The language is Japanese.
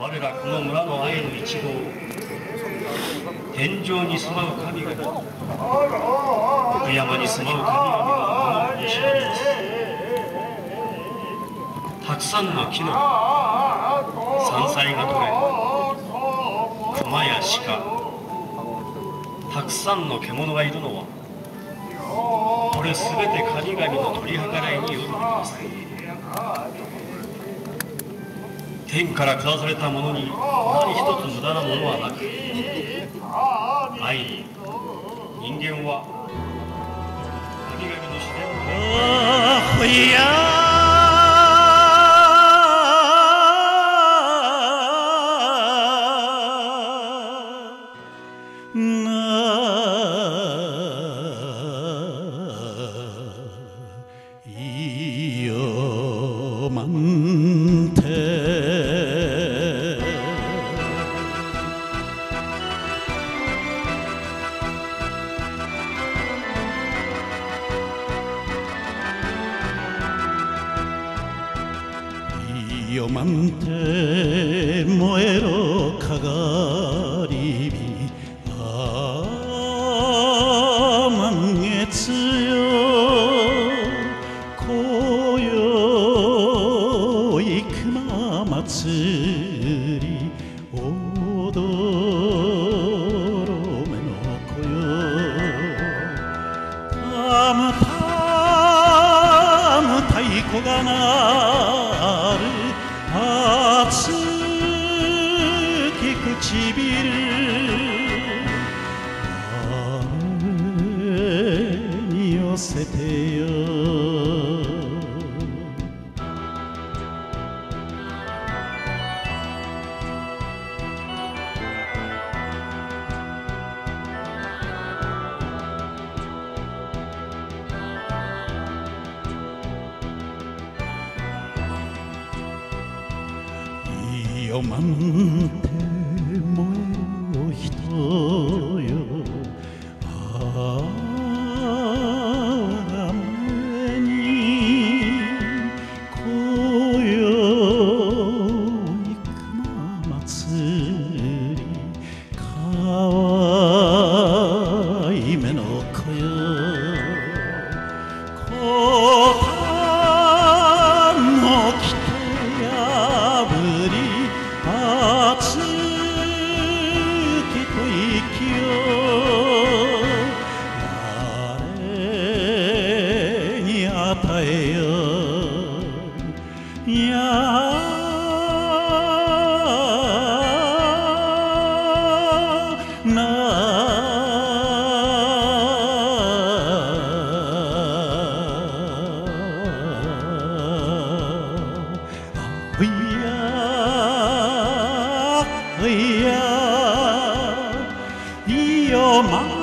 我らこの村の愛の一号天上に住まう神々奥山に住まう神々がこの西にいます。たくさんの木の山菜が取れ熊や鹿たくさんの獣がいるのはこれすべて神々の取り計らいによるものです。天から下されたものに何一つ無駄なものはなく愛に人間は神々の自然をいやないよ満天いいよ満天燃えろかがり火ああ満月よ紅葉熊祭り踊ろめの子よタムタム太鼓が鳴唇。誰に寄せてよ。いいよ満点あ Hey, yeah, yeah,